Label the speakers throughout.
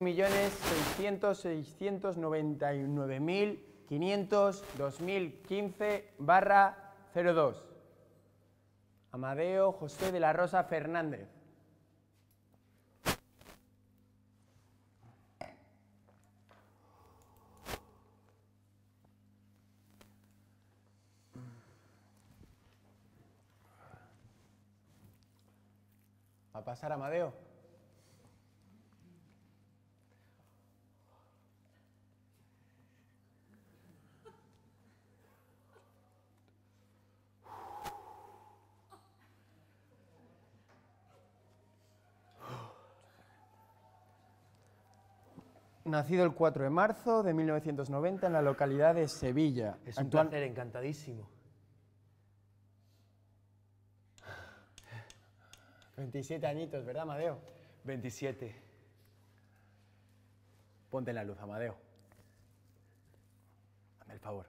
Speaker 1: millones seiscientos seiscientos noventa y nueve mil quinientos dos mil quince barra cero dos. Amadeo José de la Rosa Fernández. ¿Va a pasar Amadeo? Nacido el 4 de marzo de 1990 en la localidad de Sevilla.
Speaker 2: Es un
Speaker 1: Actual-
Speaker 2: placer, encantadísimo.
Speaker 1: 27 añitos, ¿verdad, Amadeo?
Speaker 2: 27.
Speaker 1: Ponte en la luz, Amadeo. Hazme el favor.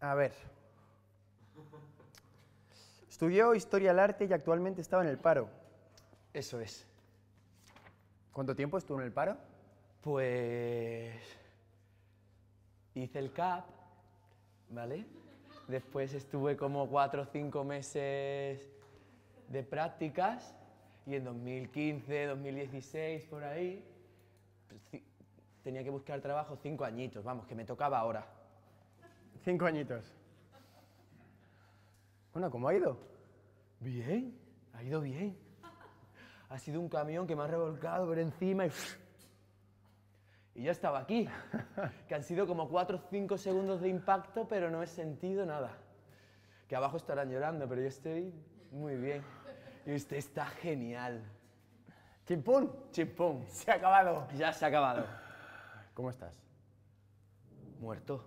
Speaker 1: A ver. Estudió Historia del Arte y actualmente estaba en el paro.
Speaker 2: Eso es.
Speaker 1: ¿Cuánto tiempo estuvo en el paro?
Speaker 2: Pues hice el CAP, ¿vale? Después estuve como cuatro o cinco meses de prácticas y en 2015, 2016, por ahí, pues, tenía que buscar trabajo cinco añitos, vamos, que me tocaba ahora.
Speaker 1: Cinco añitos. Bueno, ¿cómo ha ido?
Speaker 2: Bien, ha ido bien. Ha sido un camión que me ha revolcado por encima y... Y ya estaba aquí. Que han sido como 4 o 5 segundos de impacto, pero no he sentido nada. Que abajo estarán llorando, pero yo estoy muy bien. Y usted está genial.
Speaker 1: ¡Chimpún!
Speaker 2: Chimpón.
Speaker 1: Se ha acabado.
Speaker 2: Ya se ha acabado.
Speaker 1: ¿Cómo estás?
Speaker 2: Muerto.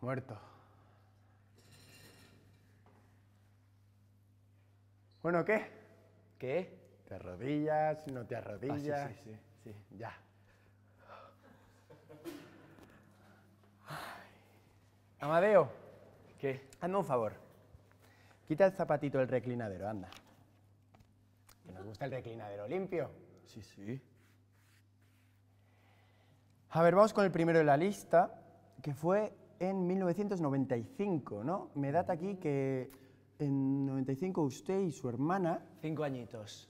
Speaker 1: Muerto. Bueno, ¿qué?
Speaker 2: ¿Qué?
Speaker 1: ¿Te arrodillas? ¿No te
Speaker 2: Ah, sí,
Speaker 1: arrodillas?
Speaker 2: sí, sí, sí.
Speaker 1: Ya. Amadeo,
Speaker 2: ¿Qué?
Speaker 1: hazme un favor. Quita el zapatito del reclinadero, anda. Que nos gusta el reclinadero limpio.
Speaker 2: Sí, sí.
Speaker 1: A ver, vamos con el primero de la lista, que fue en 1995, ¿no? Me data aquí que en 95 usted y su hermana
Speaker 2: Cinco añitos.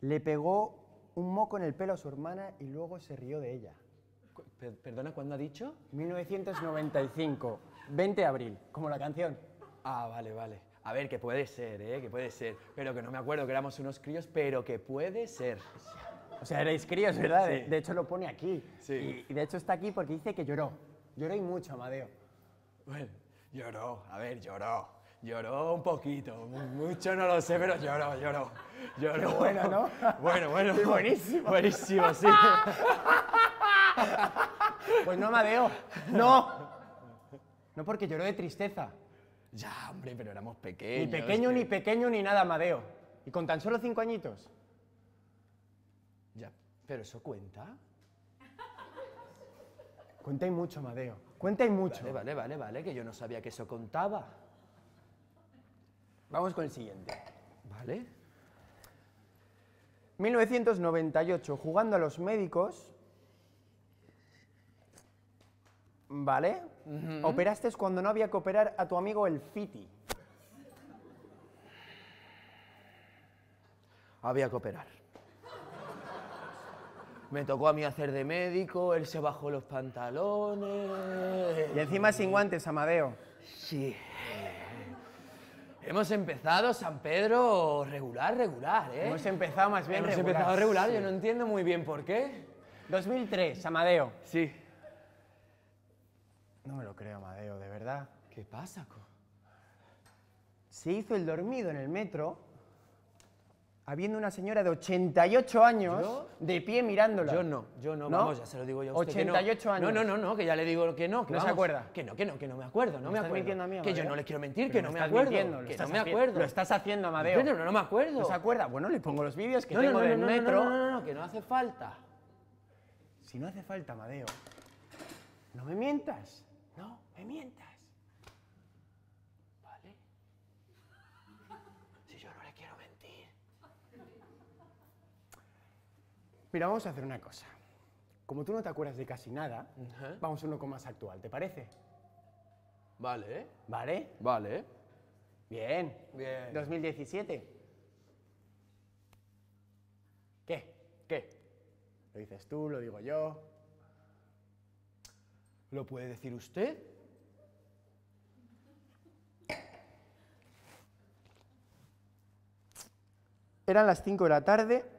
Speaker 1: le pegó un moco en el pelo a su hermana y luego se rió de ella.
Speaker 2: Per- ¿Perdona, cuándo ha dicho?
Speaker 1: 1995, 20 de abril, como la canción.
Speaker 2: Ah, vale, vale. A ver, que puede ser, ¿eh? Que puede ser. Pero que no me acuerdo que éramos unos críos, pero que puede ser.
Speaker 1: O sea, erais críos, ¿verdad? De,
Speaker 2: Sí.
Speaker 1: de hecho lo pone aquí.
Speaker 2: Sí.
Speaker 1: Y, y de hecho está aquí porque dice que lloró. Y mucho, Amadeo.
Speaker 2: Bueno, lloró, a ver, lloró. Lloró un poquito, mu- mucho no lo sé, pero lloró, lloró. lloró.
Speaker 1: Qué bueno, ¿no?
Speaker 2: Bueno, bueno.
Speaker 1: Qué buenísimo.
Speaker 2: Buenísimo, sí.
Speaker 1: Pues no, Amadeo. No. No porque lloró de tristeza.
Speaker 2: ya, hombre, pero éramos pequeños.
Speaker 1: Ni pequeño,
Speaker 2: que-
Speaker 1: ni pequeño, ni nada, Amadeo. Y con tan solo cinco añitos.
Speaker 2: Ya, pero eso cuenta.
Speaker 1: Cuenta y mucho, Amadeo. Cuenta y mucho.
Speaker 2: Vale, vale, vale, vale, que yo no sabía que eso contaba.
Speaker 1: Vamos con el siguiente.
Speaker 2: ¿Vale?
Speaker 1: 1998, jugando a los médicos. ¿Vale? Operaste cuando no había que operar a tu amigo el Fiti.
Speaker 2: Había que operar. Me tocó a mí hacer de médico, él se bajó los pantalones.
Speaker 1: Y encima sin guantes, Amadeo.
Speaker 2: Sí. Hemos empezado San Pedro regular, regular, ¿eh?
Speaker 1: Hemos empezado más bien
Speaker 2: Hemos
Speaker 1: regular.
Speaker 2: empezado regular, yo no entiendo muy bien por qué.
Speaker 1: 2003, Amadeo.
Speaker 2: Sí.
Speaker 1: No me lo creo, Amadeo, de verdad.
Speaker 2: ¿Qué pasa? co?
Speaker 1: Se hizo el dormido en el metro, habiendo una señora de 88 años
Speaker 2: ¿Yo?
Speaker 1: de pie mirándola.
Speaker 2: Yo no, yo no,
Speaker 1: ¿No?
Speaker 2: vamos, ya se lo digo yo a usted que no.
Speaker 1: 88 años.
Speaker 2: No, no, no, no, que ya le digo que no, que
Speaker 1: ¿No se
Speaker 2: vamos.
Speaker 1: acuerda?
Speaker 2: Que no, que no, que no me acuerdo, no
Speaker 1: ¿Me
Speaker 2: me,
Speaker 1: estás
Speaker 2: acuerdo.
Speaker 1: mintiendo a mí,
Speaker 2: que yo no le quiero mentir,
Speaker 1: Pero
Speaker 2: que no me acuerdo.
Speaker 1: mintiendo,
Speaker 2: que no me acuerdo.
Speaker 1: Lo estás haciendo, Amadeo.
Speaker 2: Pero no, no me acuerdo.
Speaker 1: ¿No se acuerda? Bueno, le pongo los vídeos que
Speaker 2: No,
Speaker 1: tengo del metro.
Speaker 2: No, no, no, no, que no hace falta.
Speaker 1: Si no hace falta, Amadeo. No me mientas. No, me mientas.
Speaker 2: ¿Vale? Si yo no le quiero mentir.
Speaker 1: Mira, vamos a hacer una cosa. Como tú no te acuerdas de casi nada, vamos a uno con más actual, ¿te parece?
Speaker 2: Vale.
Speaker 1: ¿Vale?
Speaker 2: Vale.
Speaker 1: Bien.
Speaker 2: Bien.
Speaker 1: 2017. ¿Qué?
Speaker 2: ¿Qué?
Speaker 1: Lo dices tú, lo digo yo.
Speaker 2: ¿Lo puede decir usted?
Speaker 1: Eran las 5 de la tarde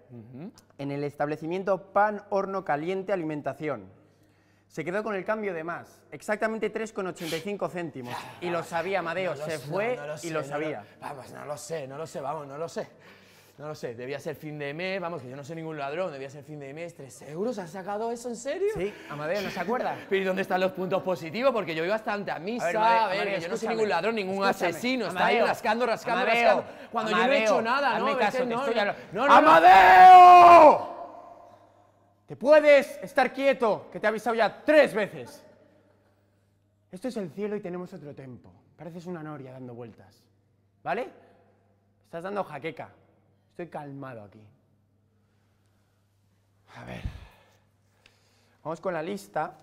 Speaker 1: en el establecimiento Pan Horno Caliente Alimentación. Se quedó con el cambio de más, exactamente 3,85 céntimos. Y lo sabía, Amadeo,
Speaker 2: No lo
Speaker 1: se
Speaker 2: sé,
Speaker 1: fue
Speaker 2: no, no
Speaker 1: y
Speaker 2: sé,
Speaker 1: lo
Speaker 2: no
Speaker 1: sabía.
Speaker 2: vamos, no lo sé, no lo sé, vamos, no lo sé. No lo sé, debía ser fin de mes, vamos, que yo no soy ningún ladrón, debía ser fin de mes, ¿tres euros? ¿Has sacado eso en serio?
Speaker 1: Sí, Amadeo, ¿no se acuerda?
Speaker 2: Pero ¿y dónde están los puntos positivos? Porque yo iba bastante a misa, a ver,
Speaker 1: Amadeo,
Speaker 2: que
Speaker 1: Amadeo,
Speaker 2: yo no soy ningún ladrón, ningún asesino, está ahí rascando, rascando,
Speaker 1: Amadeo,
Speaker 2: rascando, cuando yo no he hecho nada, ¿no?
Speaker 1: hazme
Speaker 2: ¿Ves
Speaker 1: caso,
Speaker 2: que no,
Speaker 1: estoy
Speaker 2: no, no.
Speaker 1: ¡Amadeo! ¿Te puedes estar quieto? Que te he avisado ya tres veces. Esto es el cielo y tenemos otro tiempo. Pareces una noria dando vueltas. ¿Vale? Estás dando jaqueca. Estoy calmado aquí. A ver. Vamos con la lista.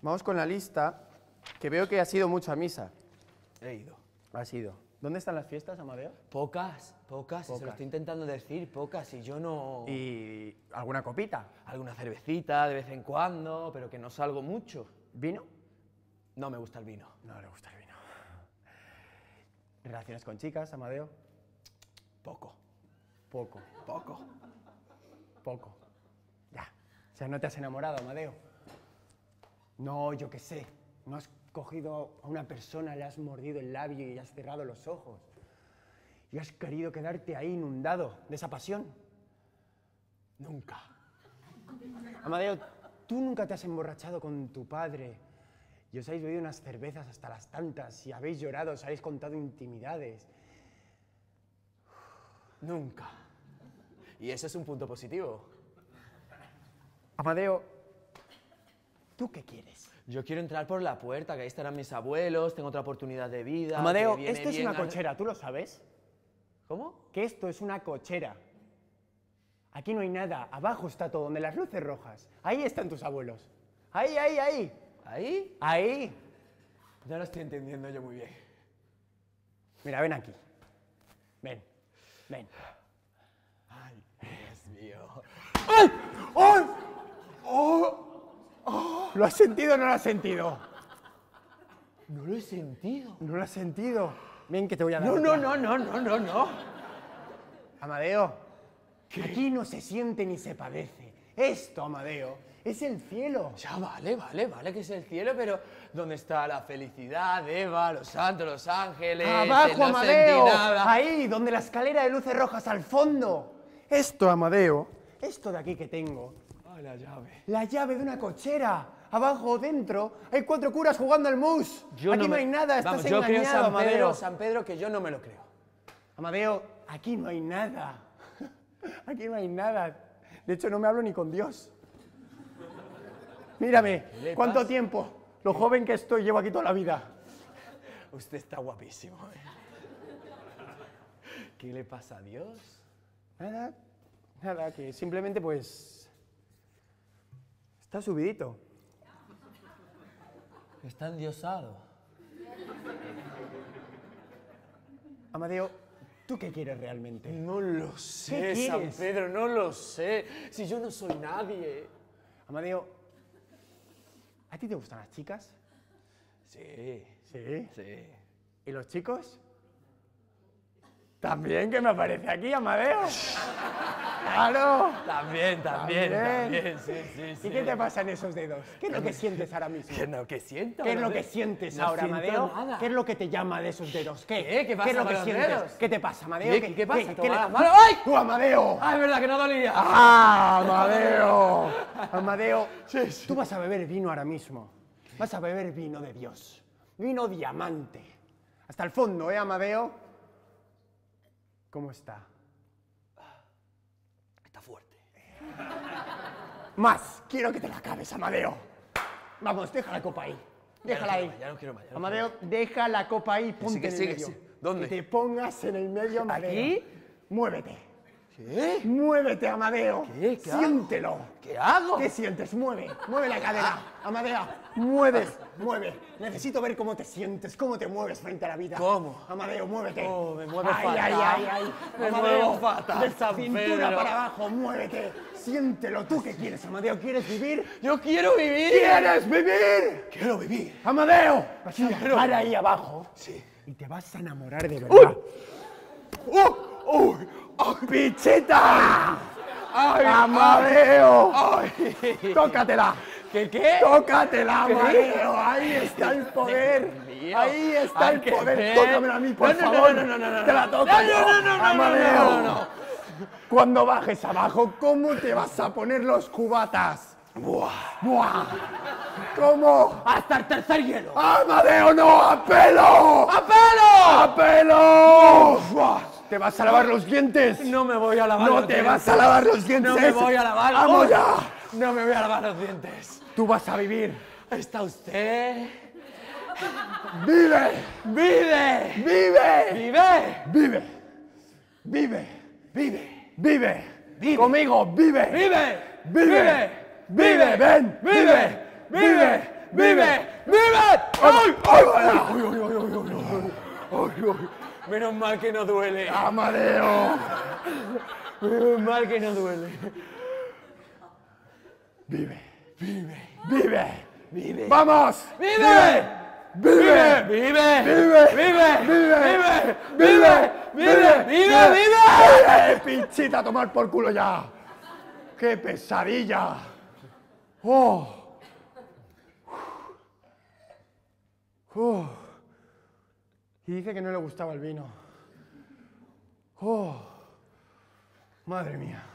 Speaker 1: Vamos con la lista, que veo que ha sido mucha misa.
Speaker 2: He ido.
Speaker 1: Ha sido. ¿Dónde están las fiestas, Amadeo?
Speaker 2: Pocas, pocas, se lo
Speaker 1: Pocas.
Speaker 2: estoy intentando decir, pocas, y yo no...
Speaker 1: ¿Y alguna copita?
Speaker 2: Alguna cervecita de vez en cuando, pero que no salgo mucho.
Speaker 1: ¿Vino?
Speaker 2: No me gusta el vino.
Speaker 1: No le gusta el vino. ¿Relaciones con chicas, Amadeo?
Speaker 2: Poco.
Speaker 1: Poco,
Speaker 2: Poco.
Speaker 1: poco. Ya. O sea, ¿no te has enamorado, Amadeo? No, yo qué sé. No has cogido a una persona, le has mordido el labio y has cerrado los ojos. Y has querido quedarte ahí inundado de esa pasión.
Speaker 2: Nunca.
Speaker 1: Amadeo, tú nunca te has emborrachado con tu padre y os habéis bebido unas cervezas hasta las tantas y habéis llorado, os habéis contado intimidades.
Speaker 2: Nunca. Y eso es un punto positivo.
Speaker 1: Amadeo, ¿tú qué quieres?
Speaker 2: Yo quiero entrar por la puerta, que ahí estarán mis abuelos, tengo otra oportunidad de vida.
Speaker 1: Amadeo, esto es una
Speaker 2: a-
Speaker 1: cochera, ¿tú lo sabes?
Speaker 2: ¿Cómo?
Speaker 1: Que esto es una cochera. Aquí no hay nada, abajo está todo, donde las luces rojas. Ahí están tus abuelos. Ahí, ahí, ahí.
Speaker 2: ¿Ahí?
Speaker 1: Ahí.
Speaker 2: No lo estoy entendiendo yo muy bien.
Speaker 1: Mira, ven aquí. Ven, ven.
Speaker 2: Ay, Dios mío.
Speaker 1: ¡Ay! ¡Ay! ¡Oh! ¡Oh! ¿Lo has sentido o no lo has sentido?
Speaker 2: No lo he sentido.
Speaker 1: ¿No lo has sentido? Ven que te voy a dar.
Speaker 2: No, no, no, no, no, no, no.
Speaker 1: Amadeo, aquí no se siente ni se padece. Esto, Amadeo, es el cielo.
Speaker 2: Ya, vale, vale, vale, que es el cielo, pero ¿dónde está la felicidad, Eva, los santos, los ángeles? el
Speaker 1: Abajo,
Speaker 2: no
Speaker 1: Amadeo. Ahí, donde la escalera de luces rojas al fondo. Esto, Amadeo, esto de aquí que tengo,
Speaker 2: Ay, la llave.
Speaker 1: la llave de una cochera. Abajo, dentro, hay cuatro curas jugando al mus.
Speaker 2: Yo
Speaker 1: aquí no,
Speaker 2: me-
Speaker 1: hay nada, estás
Speaker 2: Vamos, yo creo
Speaker 1: engañado,
Speaker 2: San
Speaker 1: Amadeo.
Speaker 2: Pedro, San Pedro, que yo no me lo creo.
Speaker 1: Amadeo, aquí no hay nada. Aquí no hay nada. De hecho, no me hablo ni con Dios. Mírame, ¿cuánto tiempo? Lo joven que estoy, llevo aquí toda la vida.
Speaker 2: Usted está guapísimo. ¿eh? ¿Qué le pasa a Dios?
Speaker 1: Nada, nada, que simplemente pues... Está subidito.
Speaker 2: Está endiosado.
Speaker 1: Amadeo, ¿tú qué quieres realmente?
Speaker 2: No lo sé,
Speaker 1: ¿Qué
Speaker 2: San? Pedro, no lo sé. Si yo no soy nadie.
Speaker 1: Amadeo, ¿a ti te gustan las chicas?
Speaker 2: Sí,
Speaker 1: Sí.
Speaker 2: sí.
Speaker 1: ¿Y los chicos? También que me aparece aquí, Amadeo. ¡Claro!
Speaker 2: También, también,
Speaker 1: También.
Speaker 2: también, sí, sí, sí.
Speaker 1: ¿Y qué te pasa en esos dedos? ¿Qué es lo que sientes ahora mismo?
Speaker 2: ¿Qué, no, ¿Qué siento?
Speaker 1: ¿Qué es lo que sientes
Speaker 2: No
Speaker 1: ahora,
Speaker 2: nada.
Speaker 1: ¿Qué es lo que te llama de esos dedos? ¿Qué?
Speaker 2: ¿Qué? ¿Qué pasa
Speaker 1: es lo que sientes?
Speaker 2: dedos?
Speaker 1: ¿Qué te pasa, Amadeo?
Speaker 2: ¿Qué, qué pasa?
Speaker 1: ¿Qué, le-
Speaker 2: la mano. ¡Ay!
Speaker 1: ¡Tú, Amadeo!
Speaker 2: ¡Ah, es verdad que no dolía!
Speaker 1: ¡Ah, Amadeo! Amadeo, tú vas a beber vino ahora mismo. Vas a beber vino de Dios. Vino diamante. Hasta el fondo, ¿eh, Amadeo? ¿Cómo está?
Speaker 2: Está fuerte.
Speaker 1: Más. Quiero que te la acabes, Amadeo. Vamos, deja la copa ahí. Déjala ahí.
Speaker 2: Ya no quiero más. ya no
Speaker 1: Amadeo, deja la copa ahí, ponte
Speaker 2: sigue,
Speaker 1: en el
Speaker 2: sigue,
Speaker 1: medio.
Speaker 2: sigue. ¿Dónde?
Speaker 1: Que te pongas en el medio, Amadeo.
Speaker 2: ¿Aquí?
Speaker 1: Muévete.
Speaker 2: ¿Qué?
Speaker 1: Muévete, Amadeo.
Speaker 2: ¿Qué? ¿Qué hago?
Speaker 1: Siéntelo.
Speaker 2: ¿Qué hago?
Speaker 1: ¿Qué sientes? Mueve, mueve la cadera. Amadea, mueves, mueve. Necesito ver cómo te sientes, cómo te mueves frente a la vida.
Speaker 2: ¿Cómo?
Speaker 1: Amadeo, muévete.
Speaker 2: Oh, me muevo
Speaker 1: ay,
Speaker 2: fatal.
Speaker 1: Ay, ay, ay.
Speaker 2: Me
Speaker 1: Amadeo,
Speaker 2: muevo fatal,
Speaker 1: de
Speaker 2: San
Speaker 1: cintura
Speaker 2: Pedro.
Speaker 1: para abajo, muévete. Siéntelo. ¿Tú qué quieres, Amadeo? ¿Quieres vivir?
Speaker 2: Yo quiero vivir.
Speaker 1: ¿Quieres vivir?
Speaker 2: Quiero vivir.
Speaker 1: Amadeo, vas a bajar ahí abajo. Sí. Y te vas a enamorar de verdad.
Speaker 2: ¡Oh! ¡Oh!
Speaker 1: ¡Pichita!
Speaker 2: ¡Ay!
Speaker 1: ¡Amadeo!
Speaker 2: ¡Ay!
Speaker 1: ¡Tócatela!
Speaker 2: ¿Qué qué?
Speaker 1: ¡Tócatela. Amadeo! Ahí está el poder. Ahí está
Speaker 2: Ay,
Speaker 1: el poder. Tócamela a mí, por
Speaker 2: No, no, no,
Speaker 1: favor.
Speaker 2: no, no, no, no,
Speaker 1: Te la
Speaker 2: no.
Speaker 1: toco
Speaker 2: No, no, no,
Speaker 1: Amadeo.
Speaker 2: no, no, no.
Speaker 1: Cuando bajes abajo, ¿cómo te vas a poner los cubatas?
Speaker 2: ¡Buah!
Speaker 1: ¡Buah! ¿Cómo?
Speaker 2: ¡Hasta el tercer hielo!
Speaker 1: ¡Amadeo, no! ¡A pelo!
Speaker 2: ¡A pelo!
Speaker 1: ¡A pelo! Buah, ¿Te vas a lavar los dientes?
Speaker 2: No me voy a lavar
Speaker 1: No
Speaker 2: los
Speaker 1: te
Speaker 2: dientes.
Speaker 1: vas a lavar los dientes.
Speaker 2: No me voy a lavar.
Speaker 1: ¡Vamos
Speaker 2: ¡Oh!
Speaker 1: ya!
Speaker 2: No me voy a lavar los dientes.
Speaker 1: Tú vas a vivir.
Speaker 2: ¿Está usted?
Speaker 1: ¡Vive!
Speaker 2: ¡Vive!
Speaker 1: ¡Vive!
Speaker 2: ¡Vive!
Speaker 1: ¡Vive! ¡Vive!
Speaker 2: ¡Vive!
Speaker 1: ¡Vive!
Speaker 2: Vive.
Speaker 1: ¡Conmigo! ¡Vive!
Speaker 2: ¡Vive!
Speaker 1: ¡Vive! ¡Vive! ¡Ven!
Speaker 2: ¡Vive! ¡Vive! ¡Vive! ¡Vive! ¡Ay!
Speaker 1: ¡Ay! ¡Ay! ¡Ay! ¡Ay! ¡Ay! ¡Ay!
Speaker 2: Menos mal que no duele.
Speaker 1: ¡Amadeo!
Speaker 2: Menos mal que no duele.
Speaker 1: ¡Vive!
Speaker 2: ¡Vive!
Speaker 1: ¡Vive!
Speaker 2: ¡Vive!
Speaker 1: ¡Vamos!
Speaker 2: ¡Vive!
Speaker 1: ¡Vive!
Speaker 2: ¡Vive!
Speaker 1: ¡Vive!
Speaker 2: ¡Vive!
Speaker 1: ¡Vive!
Speaker 2: ¡Vive! ¡Vive! ¡Vive! ¡Vive!
Speaker 1: ¡Eh, pinchita, a tomar por culo ya! ¡Qué pesadilla! ¡Oh! ¡Oh! Y dice que no le gustaba el vino. ¡Oh! Madre mía.